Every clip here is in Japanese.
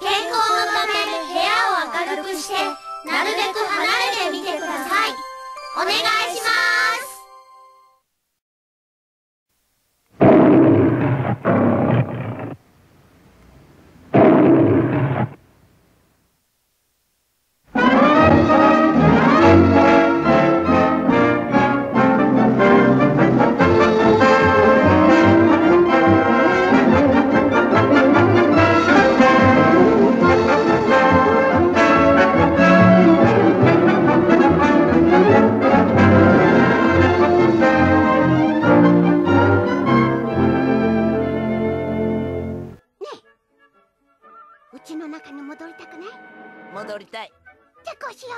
健康のために部屋を明るくしてなるべく離れてみてください。お願いします。りたい。じゃあこうしよ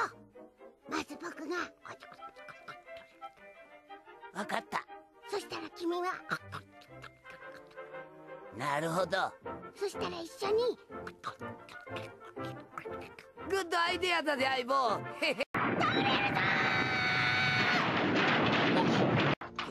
う。まず僕が。わかった。そしたら君は。なるほど。そしたら一緒に。グッドアイデアだぜ相棒。へへ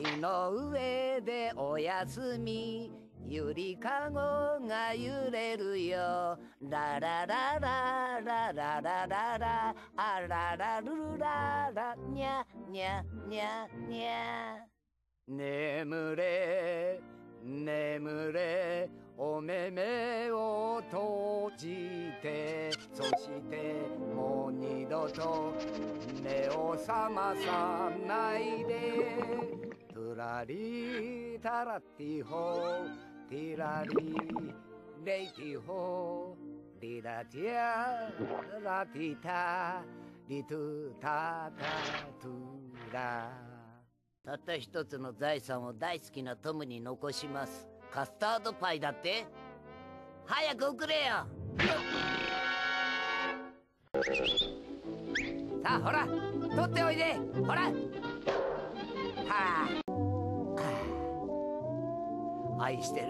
木の上でおやすみゆりかごが揺れるよ。ラララララララララ。あららるららにゃにゃにゃにゃ眠れ眠れ。お目目を閉じて。そしてもう二度と。目を覚まさないで。トラリタラティホティラリレイティホリラティアラティタリトゥタタトゥラたった一つの財産を大好きなトムに残します。カスタードパイだって。早く送れよ。さあほら。取っておいで。ほら。はあはあ。愛してる。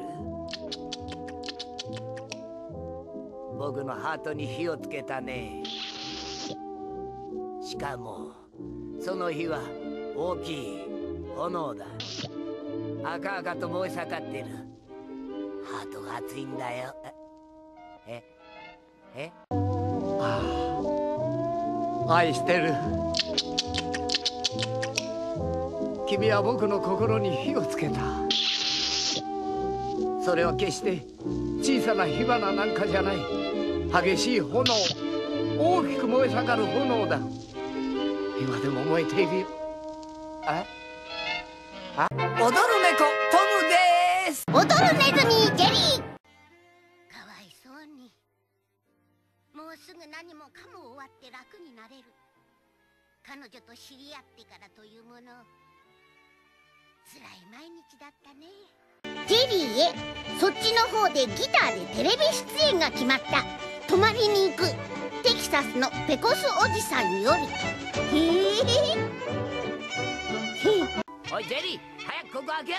僕のハートに火をつけたね。しかもその火は大きい炎だ。赤々と燃え盛ってる。ハートが熱いんだよ。ええああ愛してる。君は僕の心に火をつけた。それは決して小さな火花なんかじゃない。激しい炎大きく燃え盛る炎だ。今でも燃えているよ。あ？あ？踊る猫トムです。踊るネズミジェリーかわいそうに。もうすぐ何もかも終わって楽になれる。彼女と知り合ってからというもの。辛い毎日だったね。ジェリーへそっちの方でギターでテレビ出演が決まった。泊まりに行く。テキサスのペコスおじさんより。へえ。おいジェリー早くここ開けろ。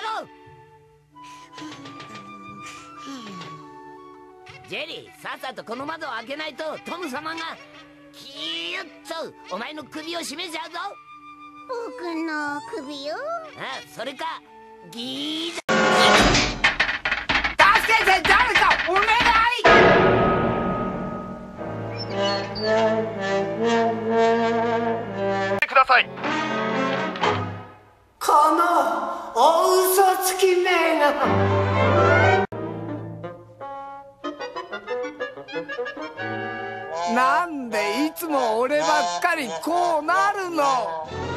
ジェリーさっさとこの窓を開けないとトム様がキュッとお前の首を絞めちゃうぞ。僕の首をあそれかギーだ助けて誰かお願いください。このお嘘つきめがなんでいつも俺ばっかりこうなるの「